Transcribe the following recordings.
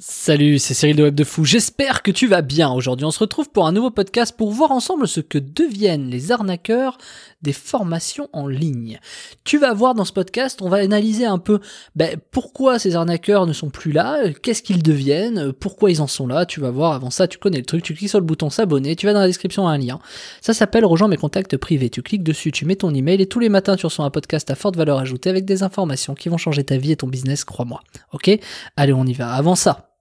Salut, c'est Cyril de Web de Fou. J'espère que tu vas bien. Aujourd'hui, on se retrouve pour un nouveau podcast pour voir ensemble ce que deviennent les arnaqueurs des formations en ligne. Tu vas voir dans ce podcast, on va analyser un peu ben, pourquoi ces arnaqueurs ne sont plus là, qu'est-ce qu'ils deviennent, pourquoi ils en sont là. Tu vas voir, avant ça, tu connais le truc, tu cliques sur le bouton s'abonner, tu vas dans la description un lien. Ça s'appelle Rejoins mes contacts privés. Tu cliques dessus, tu mets ton email et tous les matins, tu reçois un podcast à forte valeur ajoutée avec des informations qui vont changer ta vie et ton business, crois-moi. Ok? Allez, on y va. Avant ça,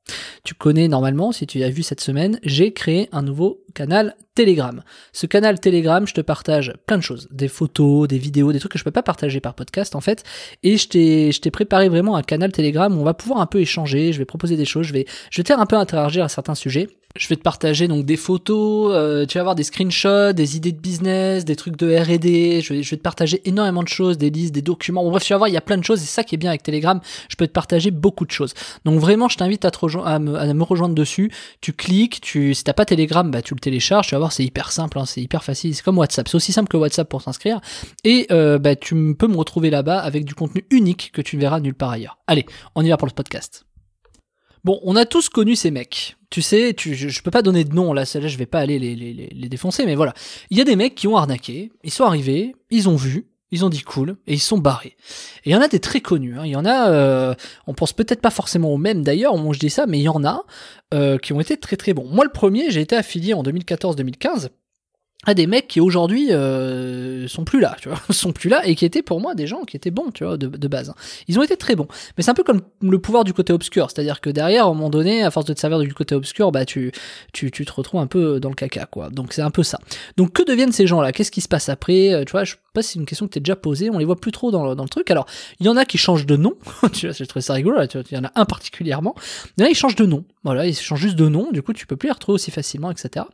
tu connais normalement, si tu as vu cette semaine, j'ai créé un nouveau canal Telegram. Ce canal Telegram, je te partage plein de choses, des photos, des vidéos, des trucs que je peux pas partager par podcast en fait. Et je t'ai, je t'ai préparé vraiment un canal Telegram où on va pouvoir un peu échanger, je vais proposer des choses, je vais, je vais un peu interagir à certains sujets. Je vais te partager donc des photos, euh, tu vas avoir des screenshots, des idées de business, des trucs de R&D. Je vais, te partager énormément de choses, des listes, des documents. Bon, bref, tu vas voir, il y a plein de choses. Et ça qui est bien avec Telegram, je peux te partager beaucoup de choses. Donc vraiment, je t'invite à, te à me rejoindre dessus. Tu cliques, tu, si t'as pas Telegram, bah tu le télécharges. Tu vas c'est hyper simple, hein, c'est hyper facile. C'est comme WhatsApp. C'est aussi simple que WhatsApp pour s'inscrire. Et euh, bah tu peux me retrouver là-bas avec du contenu unique que tu ne verras nulle part ailleurs. Allez, on y va pour le podcast. Bon, on a tous connu ces mecs. Tu sais, tu, je, peux pas donner de nom, là, celle-là, je vais pas aller les, défoncer, mais voilà. Il y a des mecs qui ont arnaqué, ils sont arrivés, ils ont vu, ils ont dit cool, et ils sont barrés. Et il y en a des très connus, hein. il y en a, euh, on pense peut-être pas forcément au même d'ailleurs, moi je dis ça, mais il y en a euh, qui ont été très très bons. Moi le premier, j'ai été affilié en 2014-2015 à des mecs qui aujourd'hui euh, sont plus là, tu vois, sont plus là et qui étaient pour moi des gens qui étaient bons, tu vois, de, base. Ils ont été très bons, mais c'est un peu comme le pouvoir du côté obscur, c'est-à-dire que derrière, à un moment donné, à force de te servir du côté obscur, bah tu, tu, tu te retrouves un peu dans le caca, quoi. Donc c'est un peu ça. Donc que deviennent ces gens-là? Qu'est-ce qui se passe après? Euh, Tu vois, je pas si c'est une question que t'es déjà posée, on les voit plus trop dans le, dans le truc. Alors il y en a qui changent de nom, tu vois, j'ai trouvé ça rigolo, il y en a un particulièrement. Il y en a qui changent de nom, voilà, ils changent juste de nom, du coup tu peux plus les retrouver aussi facilement, etc.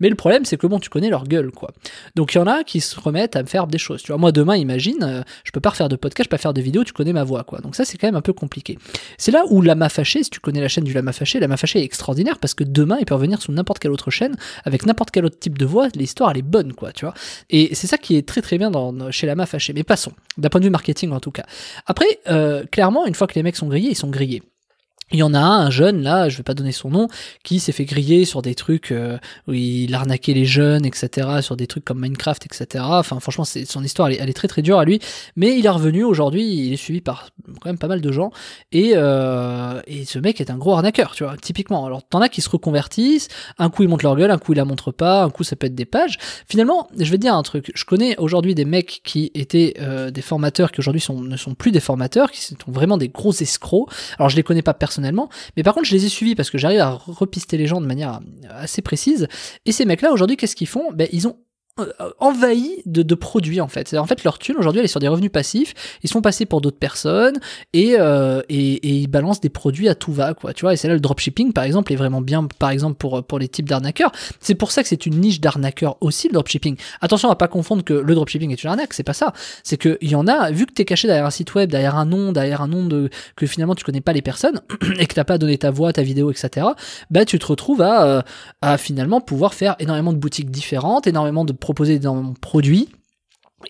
Mais le problème, c'est que bon, tu connais leur gueule, quoi. Donc il y en a qui se remettent à me faire des choses. Tu vois, moi demain, imagine, euh, je peux pas refaire de podcast, je peux pas faire de vidéo, tu connais ma voix, quoi. Donc ça, c'est quand même un peu compliqué. C'est là où Lama Fâché, si tu connais la chaîne du Lama Fâché, Lama Fâché est extraordinaire parce que demain, il peut revenir sur n'importe quelle autre chaîne avec n'importe quel autre type de voix. L'histoire, elle est bonne, quoi, tu vois. Et c'est ça qui est très très bien dans, chez Lama Fâché. Mais passons, d'un point de vue marketing en tout cas. Après, euh, clairement, une fois que les mecs sont grillés, ils sont grillés. Il y en a un, un jeune, là, je vais pas donner son nom, qui s'est fait griller sur des trucs euh, où il arnaquait les jeunes, etc., sur des trucs comme Minecraft, etc. Enfin, franchement, son histoire, elle est, très très dure à lui. Mais il est revenu aujourd'hui, il est suivi par quand même pas mal de gens. Et, euh, et ce mec est un gros arnaqueur, tu vois, typiquement. Alors, t'en as qui se reconvertissent, un coup ils montent leur gueule, un coup ils la montrent pas, un coup ça peut être des pages. Finalement, je vais te dire un truc, je connais aujourd'hui des mecs qui étaient euh, des formateurs, qui aujourd'hui ne sont plus des formateurs, qui sont vraiment des gros escrocs. Alors, je les connais pas personnellement personnellement. Mais par contre, je les ai suivis parce que j'arrive à repister les gens de manière assez précise. Et ces mecs-là, aujourd'hui, qu'est-ce qu'ils font? Ben, Ils ont envahi de, produits en fait. En fait, leur thune aujourd'hui, elle est sur des revenus passifs. Ils sont passés pour d'autres personnes et, euh, ils balancent des produits à tout va, quoi. Tu vois, et c'est là le dropshipping, par exemple, est vraiment bien, par exemple, pour, les types d'arnaqueurs. C'est pour ça que c'est une niche d'arnaqueurs aussi, le dropshipping. Attention à pas confondre que le dropshipping est une arnaque, c'est pas ça. C'est qu'il y en a, vu que t'es caché derrière un site web, derrière un nom, derrière un nom de, que finalement tu connais pas les personnes et que t'as pas donné ta voix, ta vidéo, etc., bah, tu te retrouves euh, à finalement pouvoir faire énormément de boutiques différentes, énormément de proposer énormément de produits.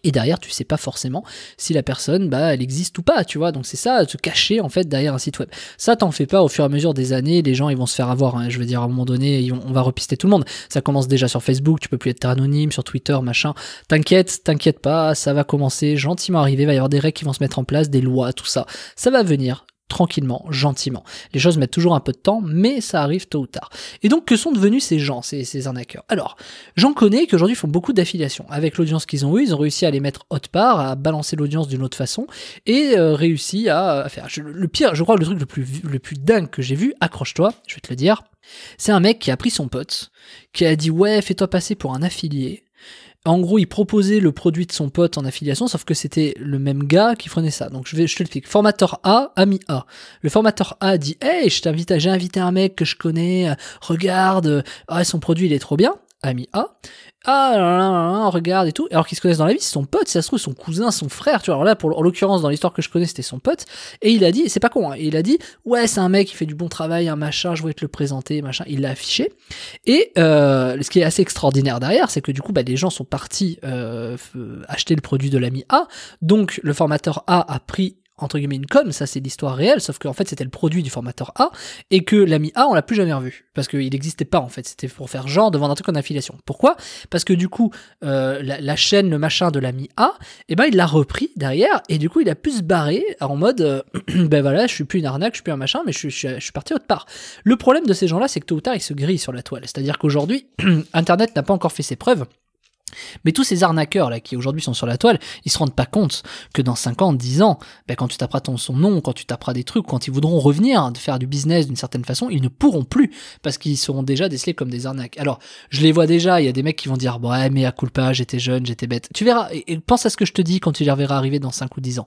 Et derrière, tu sais pas forcément si la personne, bah, elle existe ou pas, tu vois. Donc c'est ça, se cacher en fait derrière un site web. Ça, t'en fais pas au fur et à mesure des années. Les gens, ils vont se faire avoir. Hein. Je veux dire, à un moment donné, on va repister tout le monde. Ça commence déjà sur Facebook. Tu peux plus être anonyme sur Twitter, machin. T'inquiète, t'inquiète pas. Ça va commencer gentiment arriver. Il va y avoir des règles qui vont se mettre en place, des lois, tout ça. Ça va venir tranquillement, gentiment. Les choses mettent toujours un peu de temps, mais ça arrive tôt ou tard. Et donc, que sont devenus ces gens, ces, ces arnaqueurs? Alors, j'en connais qui aujourd'hui font beaucoup d'affiliations. Avec l'audience qu'ils ont eue, ils ont réussi à les mettre haute part, à balancer l'audience d'une autre façon, et euh, réussi à, faire... le pire, je crois, le truc le plus, le plus dingue que j'ai vu, accroche-toi, je vais te le dire, c'est un mec qui a pris son pote, qui a dit ouais, fais-toi passer pour un affilié, en gros, il proposait le produit de son pote en affiliation, sauf que c'était le même gars qui prenait ça. Donc je vais, je te l'explique. Formateur A, ami A. Le formateur A dit, hey, je t'invite, j'ai invité un mec que je connais, euh, regarde, euh, ah, son produit il est trop bien ami A. Ah, là, là, là, regarde et tout. Alors qu'ils se connaissent dans la vie, c'est son pote, ça se trouve, son cousin, son frère, tu vois. Alors là, pour, en l'occurrence, dans l'histoire que je connais, c'était son pote. Et il a dit, c'est pas con, hein, il a dit, ouais, c'est un mec qui fait du bon travail, un machin, je voulais te le présenter, machin. Il l'a affiché. Et euh, ce qui est assez extraordinaire derrière, c'est que du coup, bah, les gens sont partis euh, acheter le produit de l'ami A. Donc, le formateur A a pris entre guillemets une com, ça c'est l'histoire réelle, sauf qu'en fait c'était le produit du formateur A, et que l'ami A on l'a plus jamais revu, parce qu'il n'existait pas en fait, c'était pour faire genre de vendre un truc en affiliation. Pourquoi? Parce que du coup, euh, la, chaîne, le machin de l'ami A, eh ben il l'a repris derrière, et du coup il a pu se barrer en mode, euh, ben voilà, je suis plus une arnaque, je suis plus un machin, mais je, je, je suis parti autre part. Le problème de ces gens-là, c'est que tôt ou tard ils se grillent sur la toile, c'est-à-dire qu'aujourd'hui, Internet n'a pas encore fait ses preuves, mais tous ces arnaqueurs là qui aujourd'hui sont sur la toile, ils se rendent pas compte que dans 5 ans, 10 ans, ben, quand tu taperas ton son nom, quand tu taperas des trucs, quand ils voudront revenir de faire du business d'une certaine façon, ils ne pourront plus parce qu'ils seront déjà décelés comme des arnaques. Alors, je les vois déjà, il y a des mecs qui vont dire ouais, mais à culpa, j'étais jeune, j'étais bête. Tu verras et, pense à ce que je te dis quand tu les reverras arriver dans 5 ou 10 ans.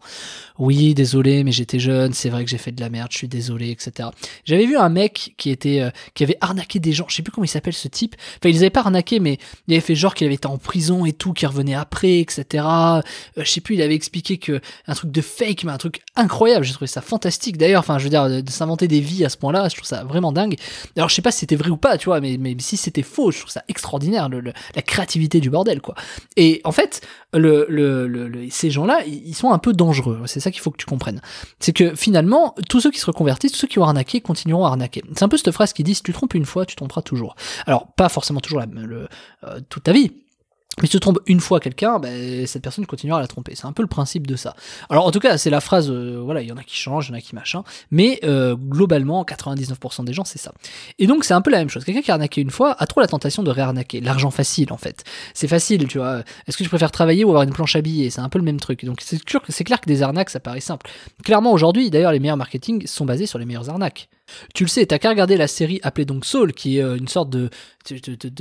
Oui, désolé, mais j'étais jeune, c'est vrai que j'ai fait de la merde, je suis désolé, etc. J'avais vu un mec qui était euh, qui avait arnaqué des gens, je sais plus comment il s'appelle ce type. Enfin, il les avait pas arnaqué mais il avait fait genre qu'il avait été en prison et tout, qui revenait après, etc. Euh, je sais plus, il avait expliqué que un truc de fake, mais un truc incroyable. J'ai trouvé ça fantastique d'ailleurs. Enfin, je veux dire, de, s'inventer des vies à ce point-là, je trouve ça vraiment dingue. Alors, je sais pas si c'était vrai ou pas, tu vois, mais, si c'était faux, je trouve ça extraordinaire, la créativité du bordel, quoi. Et en fait, le, le, ces gens-là, ils sont un peu dangereux. C'est ça qu'il faut que tu comprennes. C'est que finalement, tous ceux qui se reconvertissent, tous ceux qui ont arnaqué, continueront à arnaquer. C'est un peu cette phrase qui dit si tu trompes une fois, tu tromperas toujours. Alors, pas forcément toujours le, euh, toute ta vie, mais si tu trompes une fois quelqu'un, ben, cette personne continuera à la tromper. C'est un peu le principe de ça. Alors en tout cas, c'est la phrase, euh, voilà, il y en a qui changent, il y en a qui machin, mais euh, globalement, 99% des gens, c'est ça. Et donc c'est un peu la même chose. Quelqu'un qui a arnaqué une fois a trop la tentation de réarnaquer. L'argent facile, en fait. C'est facile, tu vois. Est-ce que tu préfères travailler ou avoir une planche à billets? C'est un peu le même truc. Donc c'est clair, clair que des arnaques, ça paraît simple. Clairement, aujourd'hui, d'ailleurs, les meilleurs marketing sont basés sur les meilleures arnaques. Tu le sais, t'as qu'à regarder la série appelée donc Soul, qui est euh, une sorte de,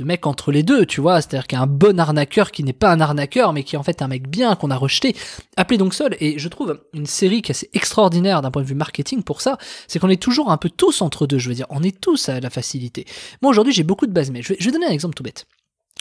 mec entre les deux, tu vois, c'est-à-dire qu'il y a un bon arnaqueur qui n'est pas un arnaqueur, mais qui est en fait un mec bien qu'on a rejeté, appelé donc Soul, et je trouve une série qui est assez extraordinaire d'un point de vue marketing pour ça, c'est qu'on est toujours un peu tous entre deux, je veux dire, on est tous à la facilité. Moi aujourd'hui j'ai beaucoup de bases mail, je vais, je vais donner un exemple tout bête.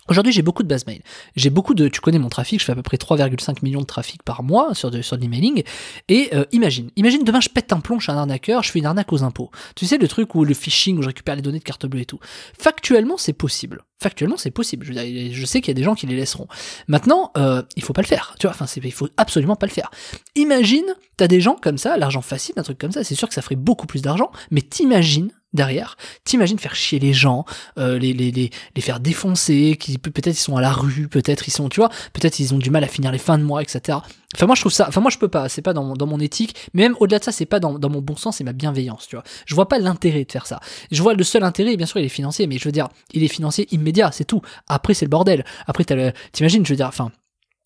Aujourd'hui, j'ai beaucoup de base mail. J'ai beaucoup de, tu connais mon trafic, je fais à peu près 3,5 millions de trafic par mois sur de, sur l'emailing. Et euh, imagine, imagine demain je pète un plomb chez un arnaqueur, je fais une arnaque aux impôts. Tu sais le truc où le phishing où je récupère les données de carte bleue et tout. Factuellement, c'est possible. Factuellement, c'est possible. Je, je sais qu'il y a des gens qui les laisseront. Maintenant, euh, il faut pas le faire. Tu vois, enfin, il faut absolument pas le faire. Imagine, t'as des gens comme ça, l'argent facile, un truc comme ça. C'est sûr que ça ferait beaucoup plus d'argent, mais t'imagines derrière. T'imagines faire chier les gens, euh, les, les, les, les, faire défoncer, qui peut-être ils sont à la rue, peut-être ils sont, tu vois, peut-être ils ont du mal à finir les fins de mois, etc. Enfin moi je trouve ça, enfin moi je peux pas, c'est pas dans, dans mon éthique, mais même au-delà de ça, c'est pas dans, dans mon bon sens et ma bienveillance, tu vois. Je vois pas l'intérêt de faire ça. Je vois le seul intérêt, bien sûr, il est financier, mais je veux dire, il est financier immédiat, c'est tout. Après c'est le bordel. Après t'imagines, je veux dire, enfin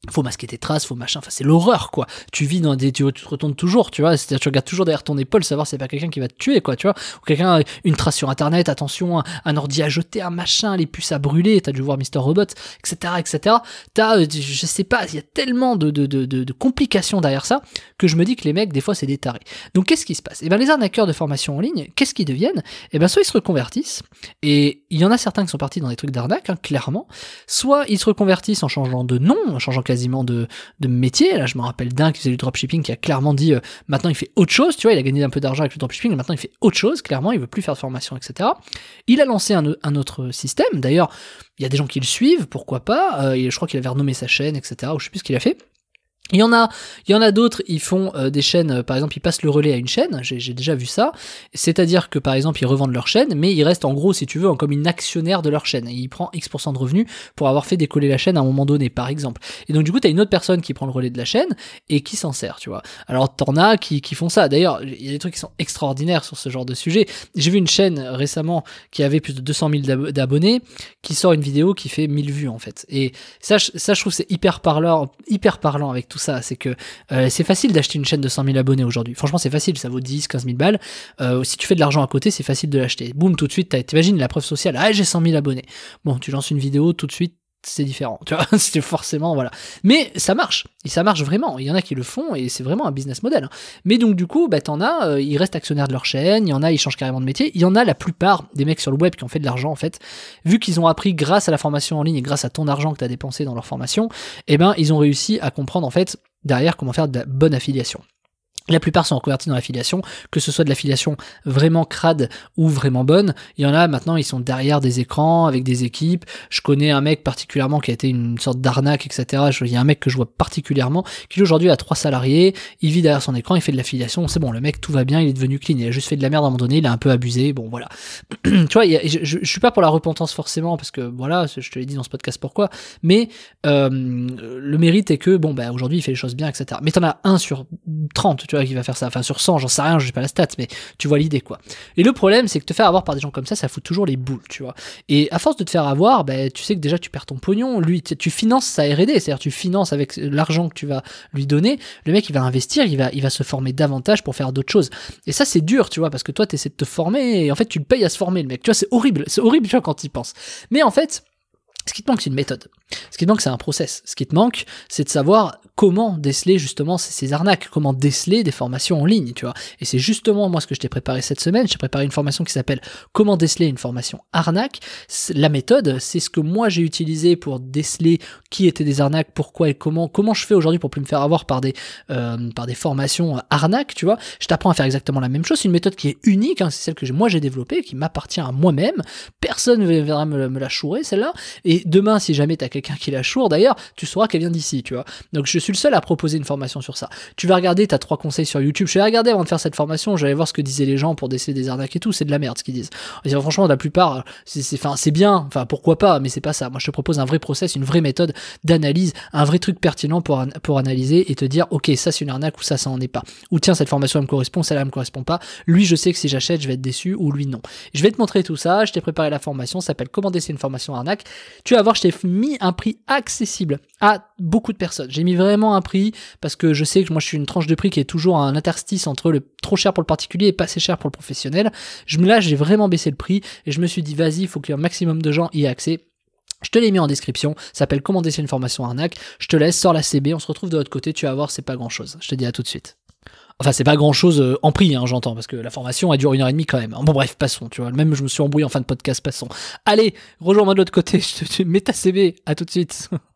faut masquer tes traces, faut machin, enfin c'est l'horreur quoi. Tu vis dans des, tu, te retournes toujours, tu vois, c'est-à-dire tu regardes toujours derrière ton épaule, savoir si c'est pas quelqu'un qui va te tuer quoi, tu vois, ou quelqu'un une trace sur internet, attention, un, ordi à jeter, un machin, les puces à brûler, t'as dû voir Mister Robot, etc., etc. T'as, euh, je sais pas, il y a tellement de, de, de, complications derrière ça que je me dis que les mecs des fois c'est des tarés. Donc qu'est-ce qui se passe? Eh ben les arnaqueurs de formation en ligne, qu'est-ce qu'ils deviennent? Eh ben soit ils se reconvertissent et il y en a certains qui sont partis dans des trucs d'arnaque, hein, clairement, soit ils se reconvertissent en changeant de nom, en changeant quasiment de, métier. Là, je me rappelle d'un qui faisait du dropshipping qui a clairement dit euh, maintenant il fait autre chose. Tu vois, il a gagné un peu d'argent avec le dropshipping, maintenant il fait autre chose. Clairement, il veut plus faire de formation, etc. Il a lancé un, un autre système. D'ailleurs, il y a des gens qui le suivent, pourquoi pas. Euh, je crois qu'il avait renommé sa chaîne, etc. Ou je sais plus ce qu'il a fait. Il y en a, il y en a d'autres, ils font euh, des chaînes, euh, par exemple, ils passent le relais à une chaîne, j'ai déjà vu ça. C'est-à-dire que par exemple, ils revendent leur chaîne, mais ils restent en gros, si tu veux, comme une actionnaire de leur chaîne. Et il X% de revenus pour avoir fait décoller la chaîne à un moment donné, par exemple. Et donc du coup, tu as une autre personne qui prend le relais de la chaîne et qui s'en sert, tu vois. Alors t'en as qui, font ça. D'ailleurs, il y a des trucs qui sont extraordinaires sur ce genre de sujet. J'ai vu une chaîne récemment qui avait plus de 200 000 d'abonnés, qui sort une vidéo qui fait 1000 vues en fait. Et ça, ça je trouve c'est hyper parlant, hyper parlant avec tout ça, c'est que euh, c'est facile d'acheter une chaîne de 100 000 abonnés aujourd'hui. Franchement, c'est facile, ça vaut 10, 15 000 balles. Euh, si tu fais de l'argent à côté, c'est facile de l'acheter. Boum, tout de suite, t'imagines la preuve sociale. Ah, j'ai 100 000 abonnés. Bon, tu lances une vidéo, tout de suite, c'est différent, tu vois, c'est forcément, voilà. Mais ça marche, et ça marche vraiment, il y en a qui le font, et c'est vraiment un business model. Hein. Mais donc du coup, bah t'en as, euh, ils restent actionnaires de leur chaîne, il y en a, ils changent carrément de métier, il y en a la plupart des mecs sur le web qui ont fait de l'argent en fait, vu qu'ils ont appris grâce à la formation en ligne et grâce à ton argent que tu as dépensé dans leur formation, eh ben ils ont réussi à comprendre en fait derrière comment faire de la bonne affiliation. La plupart sont reconvertis dans l'affiliation, que ce soit de l'affiliation vraiment crade ou vraiment bonne. Il y en a maintenant, ils sont derrière des écrans avec des équipes. Je connais un mec particulièrement qui a été une sorte d'arnaque, etc. Il y a un mec que je vois particulièrement qui aujourd'hui a trois salariés. Il vit derrière son écran, il fait de l'affiliation. C'est bon, le mec tout va bien, il est devenu clean. Il a juste fait de la merde à un moment donné, il a un peu abusé. Bon, voilà. tu vois, je, suis pas pour la repentance forcément parce que voilà, je te l'ai dit dans ce podcast pourquoi. Mais euh, le mérite est que bon, bah aujourd'hui il fait les choses bien, etc. Mais t'en as un sur 30, tu vois qui va faire ça. Enfin, sur 100, j'en sais rien, j'ai pas la stat, mais tu vois l'idée, quoi. Et le problème, c'est que te faire avoir par des gens comme ça, ça fout toujours les boules, tu vois. Et à force de te faire avoir, ben, tu sais que déjà tu perds ton pognon. Lui, tu finances sa R&D, c'est-à-dire tu finances avec l'argent que tu vas lui donner. Le mec, il va investir, il va, il va se former davantage pour faire d'autres choses. Et ça, c'est dur, tu vois, parce que toi, tu essaies de te former et en fait, tu le payes à se former, le mec. Tu vois, c'est horrible, c'est horrible, tu vois, quand il pense. Mais en fait, ce qui te manque, c'est une méthode. Ce qui te manque, c'est un process. Ce qui te manque, c'est de savoir comment déceler justement ces, arnaques, comment déceler des formations en ligne, tu vois. Et c'est justement moi ce que je t'ai préparé cette semaine. J'ai préparé une formation qui s'appelle Comment déceler une formation arnaque. La méthode, c'est ce que moi j'ai utilisé pour déceler qui étaient des arnaques, pourquoi et comment. Comment je fais aujourd'hui pour plus me faire avoir par des euh, par des formations arnaques, tu vois. Je t'apprends à faire exactement la même chose. C'est une méthode qui est unique. Hein, c'est celle que moi j'ai développée, qui m'appartient à moi-même. Personne ne viendra me, la chourer celle-là. Demain, si jamais t'as quelqu'un qui la choure, d'ailleurs, tu sauras qu'elle vient d'ici, tu vois. Donc je suis le seul à proposer une formation sur ça. Tu vas regarder, t'as trois conseils sur YouTube. Je vais regarder avant de faire cette formation, j'allais voir ce que disaient les gens pour déceler des arnaques et tout. C'est de la merde ce qu'ils disent. Franchement, la plupart, c'est bien, enfin, pourquoi pas, mais c'est pas ça. Moi, je te propose un vrai process, une vraie méthode d'analyse, un vrai truc pertinent pour, pour analyser et te dire, ok, ça c'est une arnaque ou ça, ça en est pas. Ou tiens, cette formation elle me correspond, celle-là me correspond pas. Lui, je sais que si j'achète, je vais être déçu ou lui non. Je vais te montrer tout ça. Je t'ai préparé la formation, ça s'appelle Comment déceler une formation arnaque. Tu vas voir, je t'ai mis un prix accessible à beaucoup de personnes. J'ai mis vraiment un prix parce que je sais que moi je suis une tranche de prix qui est toujours un interstice entre le trop cher pour le particulier et pas assez cher pour le professionnel. Je, là, j'ai vraiment baissé le prix et je me suis dit, vas-y, il faut qu'il y ait un maximum de gens y aient accès. Je te l'ai mis en description, ça s'appelle Comment décider une formation arnaque. Je te laisse, sors la CB, on se retrouve de l'autre côté, tu vas voir, c'est pas grand chose. Je te dis à tout de suite. Enfin, c'est pas grand chose euh, en prix, hein, j'entends, parce que la formation, elle dure une heure et demie quand même. Bon, bref, passons, tu vois. Même je me suis embrouillé en fin de podcast, passons. Allez, rejoins-moi de l'autre côté, je te, mets ta CB, à tout de suite.